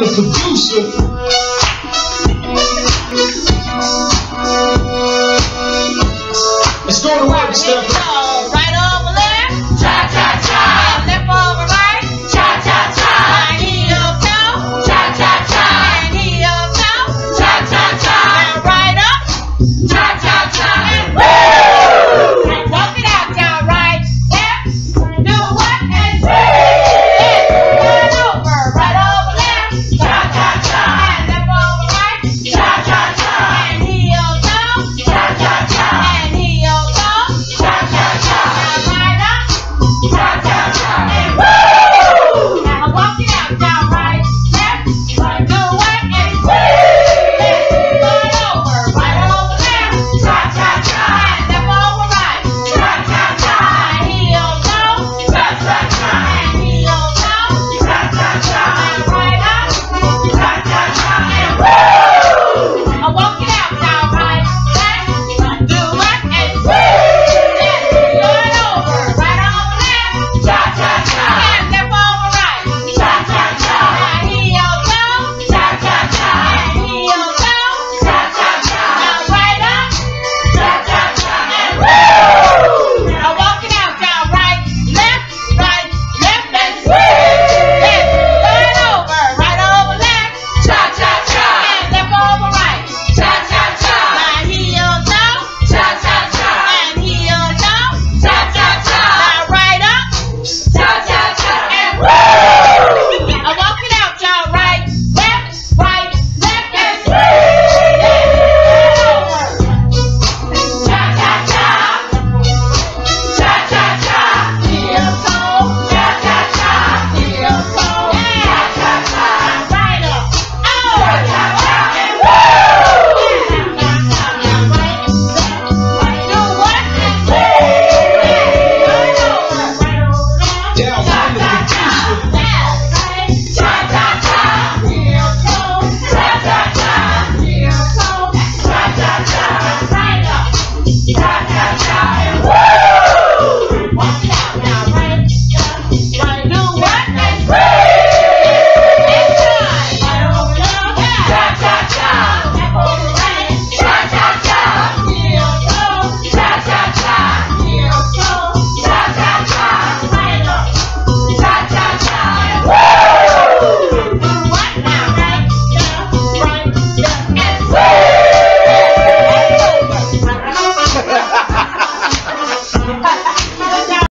The producer. Let's go to work, stuff. Right over left. Cha cha cha. Left over right. Cha cha cha. He up. Cha cha cha. And he up. Cha cha cha. Right up. Cha cha. Yeah. Woo!